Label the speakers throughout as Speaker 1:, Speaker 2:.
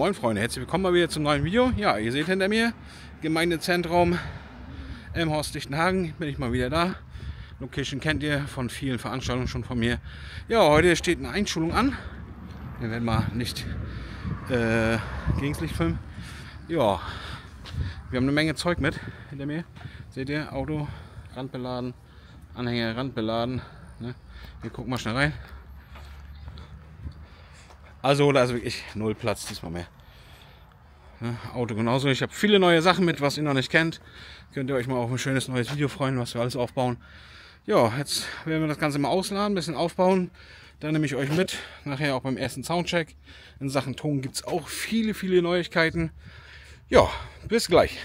Speaker 1: moin Freunde, herzlich willkommen mal wieder zum neuen Video. Ja, ihr seht hinter mir, Gemeindezentrum Elmhorst Lichtenhagen, bin ich mal wieder da. Location kennt ihr von vielen Veranstaltungen schon von mir. Ja, heute steht eine Einschulung an. Wir werden mal nicht äh, gegen das Licht filmen. Ja, wir haben eine Menge Zeug mit hinter mir. Seht ihr, Auto randbeladen, Anhänger randbeladen. Ne? Wir gucken mal schnell rein. Also da ist wirklich null Platz diesmal mehr. Auto genauso. Ich habe viele neue Sachen mit, was ihr noch nicht kennt. Könnt ihr euch mal auf ein schönes neues Video freuen, was wir alles aufbauen. Ja, jetzt werden wir das Ganze mal ausladen, ein bisschen aufbauen. Dann nehme ich euch mit, nachher auch beim ersten Soundcheck. In Sachen Ton gibt es auch viele, viele Neuigkeiten. Ja, bis gleich.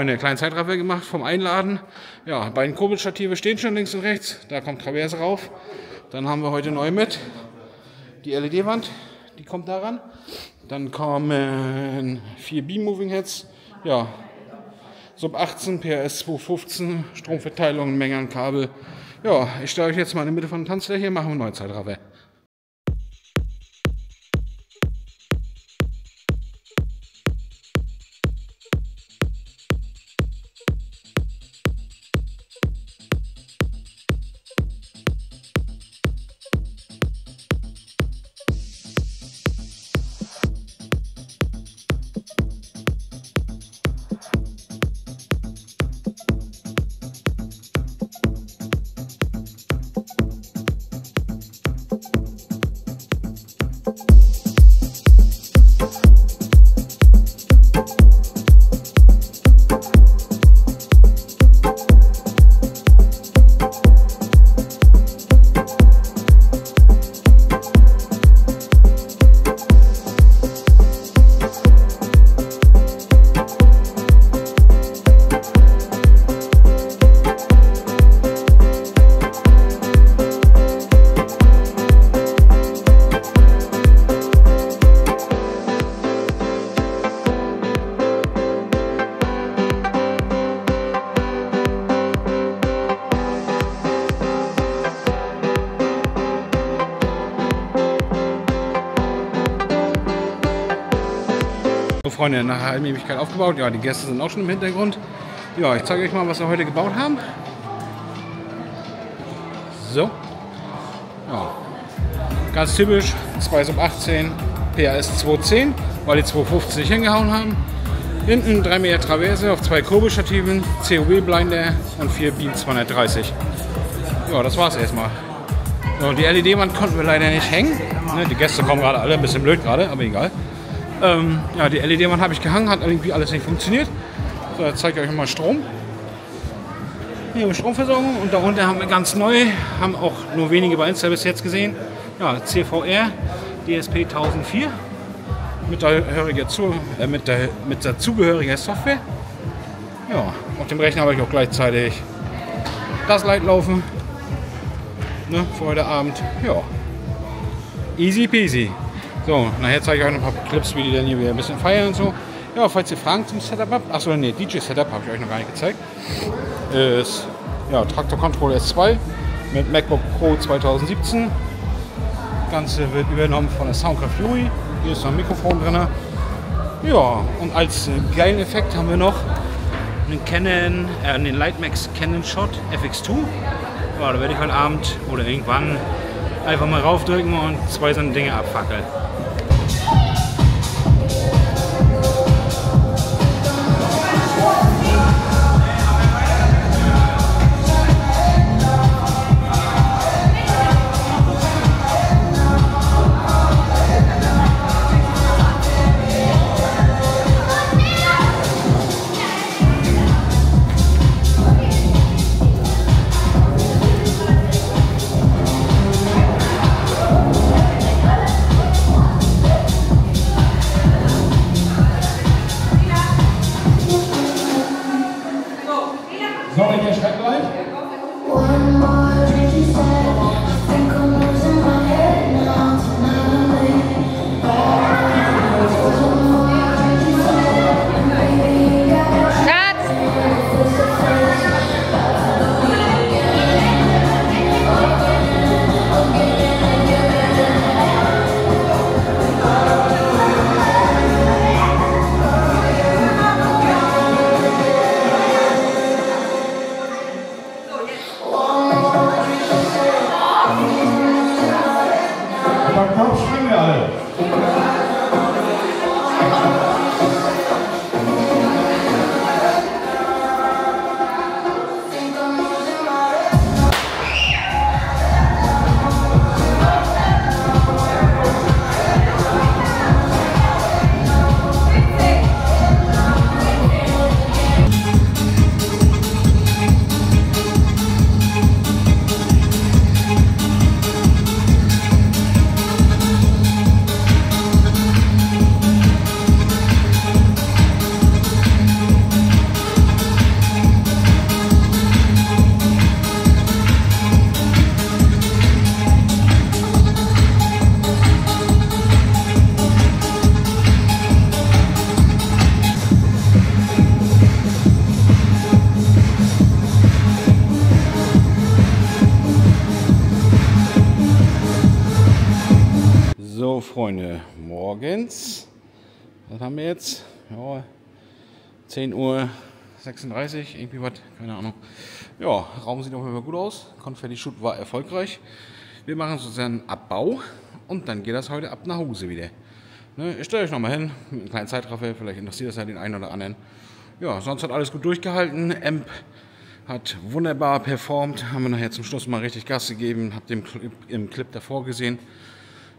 Speaker 1: Freunde, kleinen Zeitraffer gemacht vom Einladen. Ja, beiden Kurbelstative stehen schon links und rechts. Da kommt Traverse rauf. Dann haben wir heute neu mit die LED-Wand, die kommt daran. Dann kommen vier Beam-Moving Heads. Ja, Sub 18, PRS 215, Stromverteilung, Menge an Kabel. Ja, ich stelle euch jetzt mal in die Mitte von den hier, machen wir einen neuen Freunde, nach einer halben Ewigkeit aufgebaut. Ja, die Gäste sind auch schon im Hintergrund. Ja, ich zeige euch mal, was wir heute gebaut haben. So. Ja. Ganz typisch, 2 sub 18, PAS 210, weil die 250 hingehauen haben. Hinten 3 Meter Traverse auf zwei Kurbelstativen, COB-Blinder und 4 Beam 230. Ja, das war's erstmal. So, die LED-Wand konnten wir leider nicht hängen. Ne, die Gäste kommen gerade alle ein bisschen blöd gerade, aber egal. Ähm, ja, die LED-Wand habe ich gehangen, hat irgendwie alles nicht funktioniert. So, jetzt zeige ich euch mal Strom. Hier haben Stromversorgung und darunter haben wir ganz neu, haben auch nur wenige bei Insta bis jetzt gesehen. Ja, CVR DSP 1004 mit, der, äh, mit, der, mit der zugehörigen Software. Ja, auf dem Rechner habe ich auch gleichzeitig das Light laufen. Ne, für heute Abend. Ja, easy peasy. So, nachher zeige ich euch noch ein paar Clips, wie die dann hier wieder ein bisschen feiern und so. Ja, falls ihr Fragen zum Setup habt, achso, ne, DJ-Setup habe ich euch noch gar nicht gezeigt. Ist ja, Traktor Control S2 mit MacBook Pro 2017. Das Ganze wird übernommen von der Soundcraft Fury. Hier ist noch ein Mikrofon drin. Ja, und als geilen Effekt haben wir noch einen Canon, äh, den Lightmax Canon Shot FX2. Ja, da werde ich heute Abend oder irgendwann einfach mal raufdrücken und zwei so Dinge abfackeln. Freunde, morgens, was haben wir jetzt? Ja, 10 Uhr 36, irgendwie was, keine Ahnung. Ja, Raum sieht auf jeden Fall gut aus. Konfetti-Shoot war erfolgreich. Wir machen sozusagen Abbau und dann geht das heute ab nach Hause wieder. Ne, ich stelle euch nochmal hin, mit einem kleinen Zeitraffer, vielleicht interessiert das ja den einen oder anderen. Ja, sonst hat alles gut durchgehalten. Amp hat wunderbar performt, haben wir nachher zum Schluss mal richtig Gas gegeben, habt Clip, im Clip davor gesehen.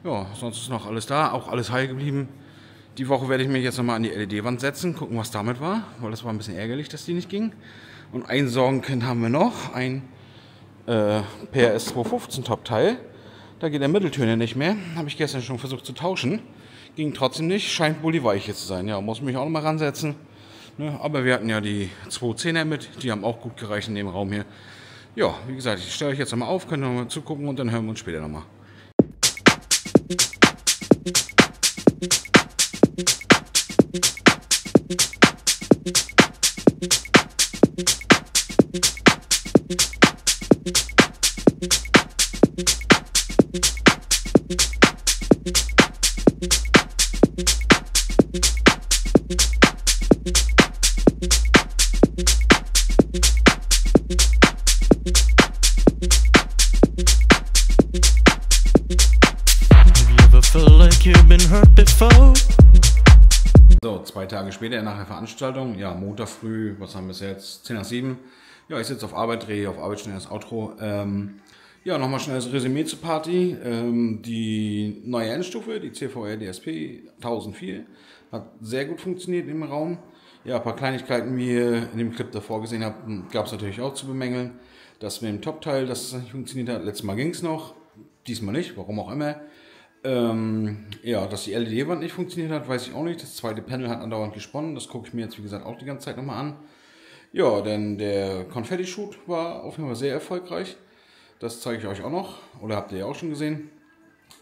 Speaker 1: Ja, sonst ist noch alles da, auch alles heil geblieben. Die Woche werde ich mich jetzt nochmal an die LED-Wand setzen, gucken, was damit war, weil das war ein bisschen ärgerlich, dass die nicht ging. Und ein Sorgenkind haben wir noch, ein äh, PRS 215 Top-Teil. Da geht der Mitteltöne nicht mehr, habe ich gestern schon versucht zu tauschen. Ging trotzdem nicht, scheint wohl die Weiche zu sein. Ja, muss mich auch nochmal ransetzen. Ne, aber wir hatten ja die 210er mit, die haben auch gut gereicht in dem Raum hier. Ja, wie gesagt, ich stelle euch jetzt nochmal auf, könnt ihr nochmal zugucken und dann hören wir uns später nochmal. So, zwei Tage später nach der Veranstaltung, ja, Montag früh, was haben wir jetzt? 10 nach 7. Ja, ich sitze auf Arbeit, drehe auf Arbeit schnell das Outro. Ähm, ja, nochmal schnell das Resümee zur Party. Ähm, die neue Endstufe, die CVR DSP 1004, hat sehr gut funktioniert im Raum. Ja, ein paar Kleinigkeiten, wie ihr in dem Clip davor gesehen habt, gab es natürlich auch zu bemängeln. Das mit dem Top-Teil, das nicht funktioniert hat. Letztes Mal ging es noch, diesmal nicht, warum auch immer. Ähm, ja, dass die LED-Wand nicht funktioniert hat, weiß ich auch nicht. Das zweite Panel hat andauernd gesponnen. Das gucke ich mir jetzt, wie gesagt, auch die ganze Zeit nochmal an. Ja, denn der Konfetti-Shoot war auf jeden Fall sehr erfolgreich. Das zeige ich euch auch noch. Oder habt ihr ja auch schon gesehen.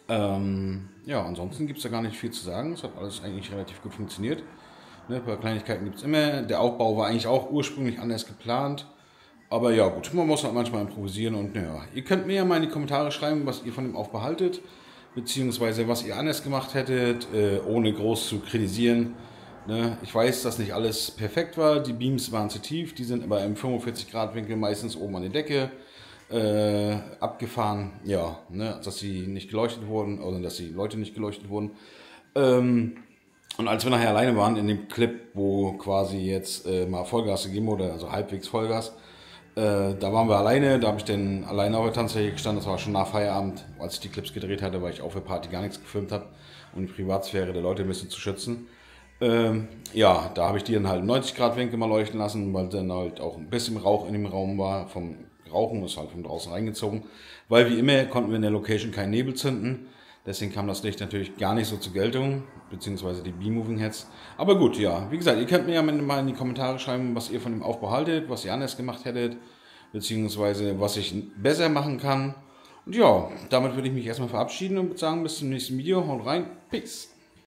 Speaker 1: Ähm, ja, ansonsten gibt es da gar nicht viel zu sagen. Es hat alles eigentlich relativ gut funktioniert. Ne, paar Kleinigkeiten gibt es immer. Der Aufbau war eigentlich auch ursprünglich anders geplant. Aber ja, gut, man muss halt manchmal improvisieren und naja. Ihr könnt mir ja mal in die Kommentare schreiben, was ihr von dem Aufbau haltet beziehungsweise was ihr anders gemacht hättet, äh, ohne groß zu kritisieren. Ne? Ich weiß, dass nicht alles perfekt war, die Beams waren zu tief, die sind aber im 45-Grad-Winkel meistens oben an der Decke äh, abgefahren, ja, ne? dass sie nicht geleuchtet wurden oder dass die Leute nicht geleuchtet wurden. Ähm, und als wir nachher alleine waren in dem Clip, wo quasi jetzt äh, mal Vollgas gegeben wurde, also halbwegs Vollgas, äh, da waren wir alleine, da habe ich dann alleine auf der Tanzfläche gestanden, das war schon nach Feierabend, als ich die Clips gedreht hatte, weil ich auf der Party gar nichts gefilmt habe, um die Privatsphäre der Leute ein bisschen zu schützen. Ähm, ja, da habe ich die dann halt 90 Grad Winkel mal leuchten lassen, weil dann halt auch ein bisschen Rauch in dem Raum war, vom Rauchen ist halt von draußen reingezogen, weil wie immer konnten wir in der Location keinen Nebel zünden. Deswegen kam das Licht natürlich gar nicht so zur Geltung, beziehungsweise die B-Moving Heads. Aber gut, ja, wie gesagt, ihr könnt mir ja mal in die Kommentare schreiben, was ihr von dem Aufbau haltet, was ihr anders gemacht hättet, beziehungsweise was ich besser machen kann. Und ja, damit würde ich mich erstmal verabschieden und sagen, bis zum nächsten Video. Haut rein, Peace.